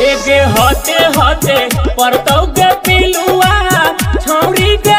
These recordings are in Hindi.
हेगे हते पर परतौ गे पिलुआ छौरी के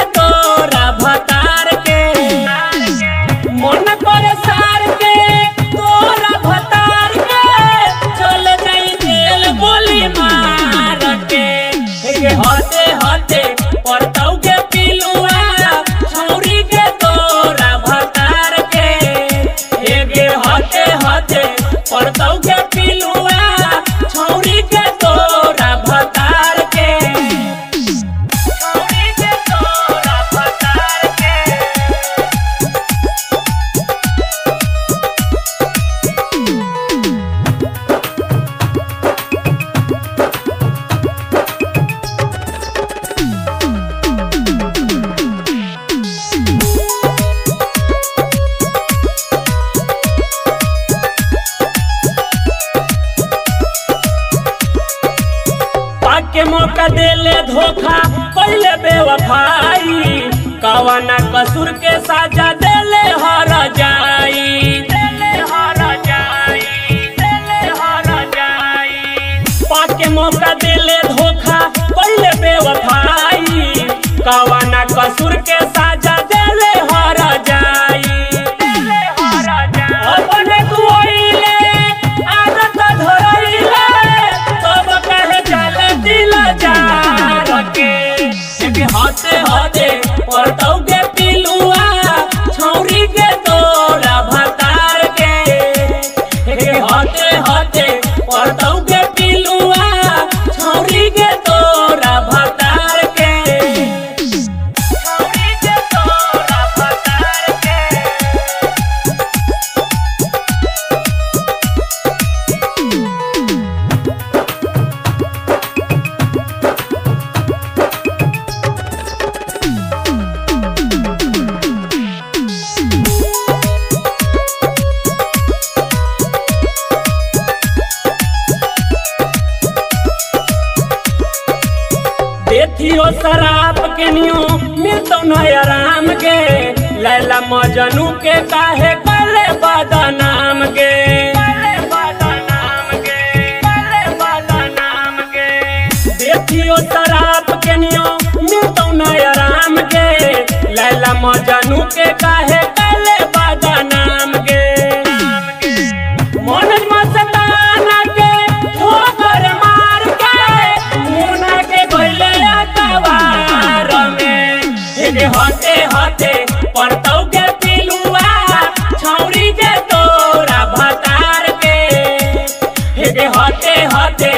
देले धोखा, पहले बेवफाई। कवाना कसूर के साजा देले हर जाई। पाके मौका दिले धोखा के हाथे देखियो शराब के नियो मिलतो न आराम के। लैला मजनू के काहे करे बदनाम के। शराब के नियो मिलतो न आराम के। लैला मजनू के काहे होते हटे परतौ के पिलुआ छौरी के तोरा भतार के। हे होते होते